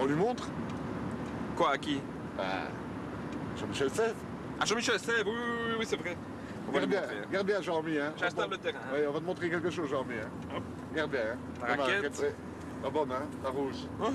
On lui montre Quoi, à qui Bah, Jean-Michel Sèvres. À Jean-Michel Sèvres, oui, oui, oui, oui, c'est vrai. Regarde bien, montrer. hein. regarde bien, Jean-Mi. Hein. J'installe le terrain. hein. Oui, on va te montrer quelque chose, Jean-Mi. Hein. Regarde bien. Hein. La raquette. La bonne, hein, la rouge. Oh,